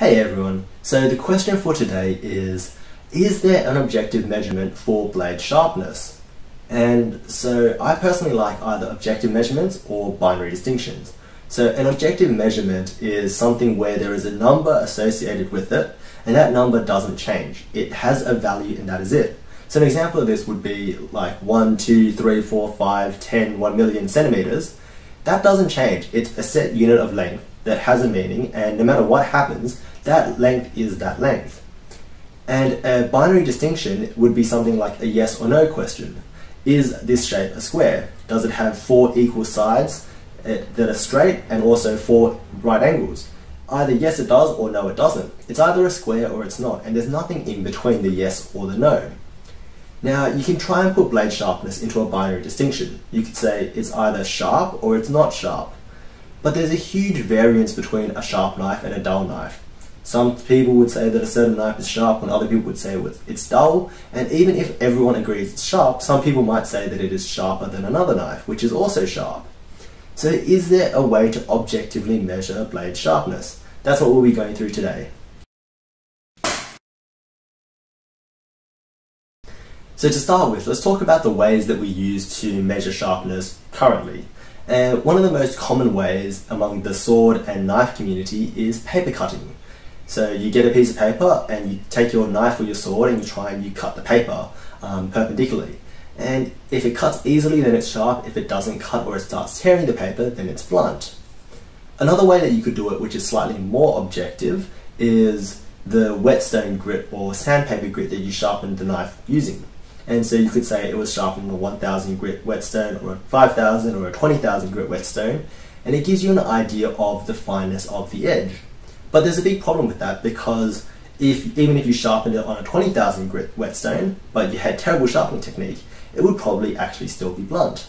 Hey everyone, so the question for today is, is there an objective measurement for blade sharpness? And so I personally like either objective measurements or binary distinctions. So an objective measurement is something where there is a number associated with it and that number doesn't change. It has a value and that is it. So an example of this would be like 1, 2, 3, 4, 5, 10, 1 million centimeters. That doesn't change. It's a set unit of length that has a meaning and no matter what happens, that length is that length. And a binary distinction would be something like a yes or no question. Is this shape a square? Does it have four equal sides eh, that are straight and also four right angles? Either yes it does or no it doesn't. It's either a square or it's not, and there's nothing in between the yes or the no. Now, you can try and put blade sharpness into a binary distinction. You could say it's either sharp or it's not sharp. But there's a huge variance between a sharp knife and a dull knife. Some people would say that a certain knife is sharp when other people would say it's dull, and even if everyone agrees it's sharp, some people might say that it is sharper than another knife, which is also sharp. So is there a way to objectively measure blade sharpness? That's what we'll be going through today. So to start with, let's talk about the ways that we use to measure sharpness currently. And one of the most common ways among the sword and knife community is paper cutting. So you get a piece of paper and you take your knife or your sword and you try and you cut the paper um, perpendicularly. And if it cuts easily, then it's sharp. If it doesn't cut or it starts tearing the paper, then it's blunt. Another way that you could do it, which is slightly more objective, is the whetstone grit or sandpaper grit that you sharpen the knife using. And so you could say it was sharpened on a 1000 grit whetstone or a 5000 or a 20,000 grit whetstone, and it gives you an idea of the fineness of the edge. But there's a big problem with that because if even if you sharpened it on a 20,000 grit whetstone, but you had terrible sharpening technique, it would probably actually still be blunt.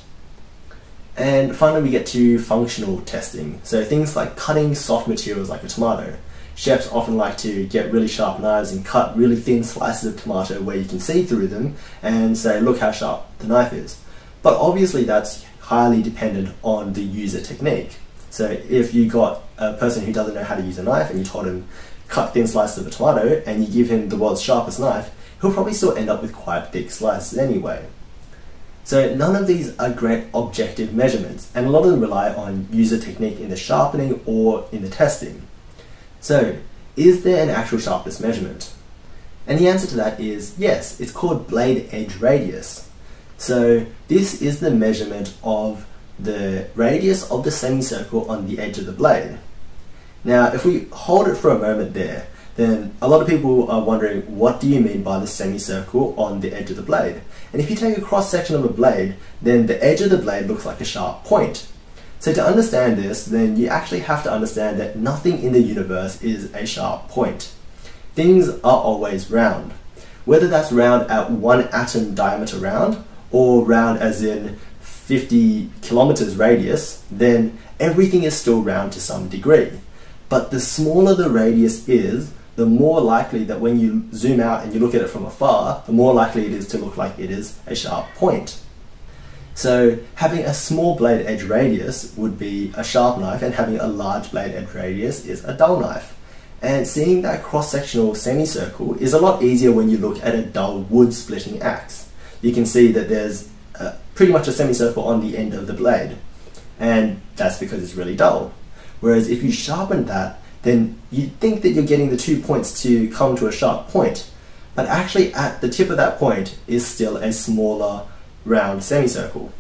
And finally we get to functional testing. So things like cutting soft materials like a tomato. Chefs often like to get really sharp knives and cut really thin slices of tomato where you can see through them and say, look how sharp the knife is. But obviously that's highly dependent on the user technique. So if you got a person who doesn't know how to use a knife and you told him cut thin slices of a tomato and you give him the world's sharpest knife, he'll probably still end up with quite thick slices anyway. So none of these are great objective measurements and a lot of them rely on user technique in the sharpening or in the testing. So is there an actual sharpness measurement? And the answer to that is yes, it's called blade edge radius. So this is the measurement of the radius of the semicircle on the edge of the blade. Now, if we hold it for a moment there, then a lot of people are wondering, what do you mean by the semicircle on the edge of the blade? And if you take a cross section of a blade, then the edge of the blade looks like a sharp point. So to understand this, then you actually have to understand that nothing in the universe is a sharp point. Things are always round. Whether that's round at one atom diameter round, or round as in 50 kilometers radius, then everything is still round to some degree. But the smaller the radius is, the more likely that when you zoom out and you look at it from afar, the more likely it is to look like it is a sharp point. So having a small blade edge radius would be a sharp knife and having a large blade edge radius is a dull knife. And seeing that cross-sectional semicircle is a lot easier when you look at a dull wood splitting axe. You can see that there's pretty much a semicircle on the end of the blade. And that's because it's really dull. Whereas if you sharpen that, then you think that you're getting the two points to come to a sharp point. But actually at the tip of that point is still a smaller round semicircle.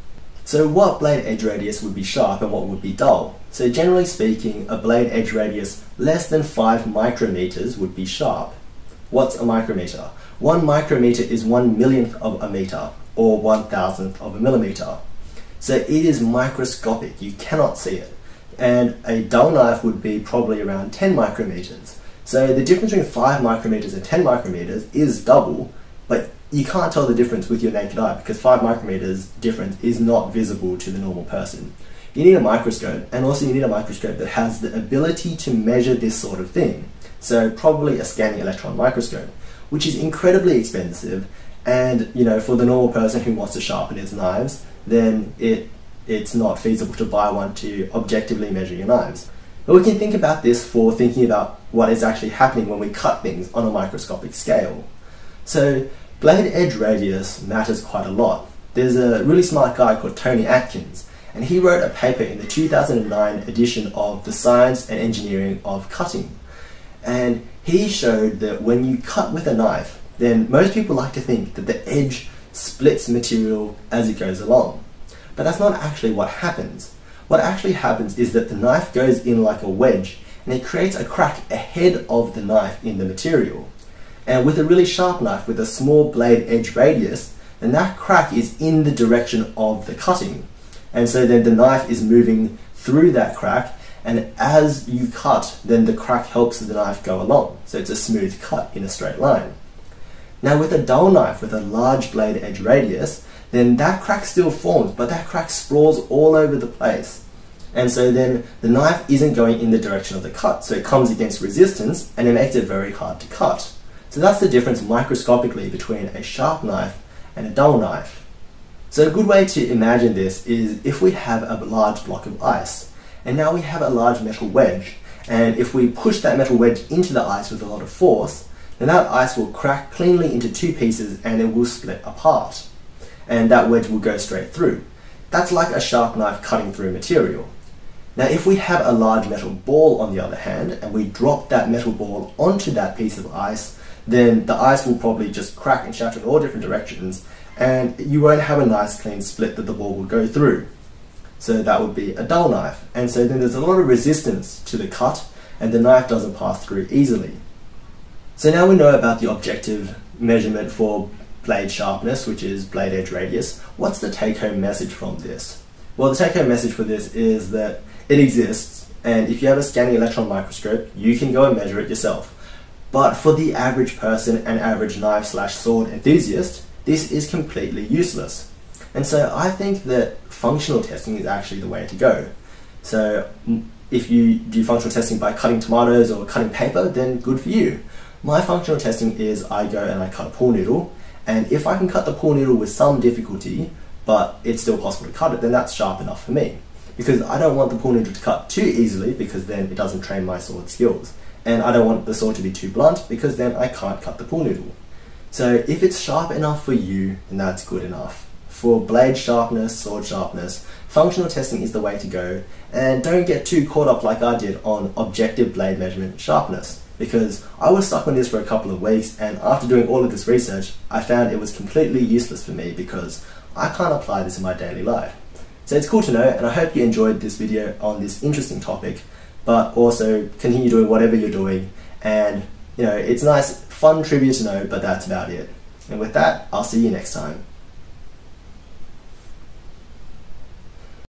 So what blade edge radius would be sharp and what would be dull? So generally speaking, a blade edge radius less than 5 micrometers would be sharp. What's a micrometer? One micrometer is one millionth of a meter or one thousandth of a millimeter. So it is microscopic, you cannot see it. And a dull knife would be probably around 10 micrometers. So the difference between 5 micrometers and 10 micrometers is double, but you can't tell the difference with your naked eye because 5 micrometers difference is not visible to the normal person. You need a microscope, and also you need a microscope that has the ability to measure this sort of thing. So probably a scanning electron microscope, which is incredibly expensive and you know for the normal person who wants to sharpen his knives then it it's not feasible to buy one to objectively measure your knives but we can think about this for thinking about what is actually happening when we cut things on a microscopic scale. So blade edge radius matters quite a lot. There's a really smart guy called Tony Atkins, and he wrote a paper in the 2009 edition of The Science and Engineering of Cutting. And he showed that when you cut with a knife, then most people like to think that the edge splits material as it goes along. But that's not actually what happens. What actually happens is that the knife goes in like a wedge and it creates a crack ahead of the knife in the material. And with a really sharp knife with a small blade edge radius, then that crack is in the direction of the cutting. And so then the knife is moving through that crack and as you cut, then the crack helps the knife go along. So it's a smooth cut in a straight line. Now with a dull knife with a large blade edge radius, then that crack still forms, but that crack sprawls all over the place. And so then the knife isn't going in the direction of the cut, so it comes against resistance and it makes it very hard to cut. So that's the difference microscopically between a sharp knife and a dull knife. So a good way to imagine this is if we have a large block of ice, and now we have a large metal wedge, and if we push that metal wedge into the ice with a lot of force, then that ice will crack cleanly into two pieces and it will split apart. And that wedge will go straight through. That's like a sharp knife cutting through material. Now if we have a large metal ball on the other hand, and we drop that metal ball onto that piece of ice, then the ice will probably just crack and shatter in all different directions, and you won't have a nice clean split that the ball will go through. So that would be a dull knife. And so then there's a lot of resistance to the cut, and the knife doesn't pass through easily. So now we know about the objective measurement for blade sharpness, which is blade edge radius. What's the take-home message from this? Well, the take-home message for this is that it exists, and if you have a scanning electron microscope, you can go and measure it yourself. But for the average person and average knife slash sword enthusiast, this is completely useless. And so I think that functional testing is actually the way to go. So if you do functional testing by cutting tomatoes or cutting paper, then good for you. My functional testing is I go and I cut a pool noodle, and if I can cut the pool noodle with some difficulty, but it's still possible to cut it, then that's sharp enough for me. Because I don't want the pool noodle to cut too easily, because then it doesn't train my sword skills. And I don't want the sword to be too blunt, because then I can't cut the pool noodle. So if it's sharp enough for you, then that's good enough. For blade sharpness, sword sharpness, functional testing is the way to go, and don't get too caught up like I did on objective blade measurement sharpness because I was stuck on this for a couple of weeks and after doing all of this research, I found it was completely useless for me because I can't apply this in my daily life. So it's cool to know and I hope you enjoyed this video on this interesting topic, but also continue doing whatever you're doing and you know, it's nice, fun trivia to know, but that's about it. And with that, I'll see you next time.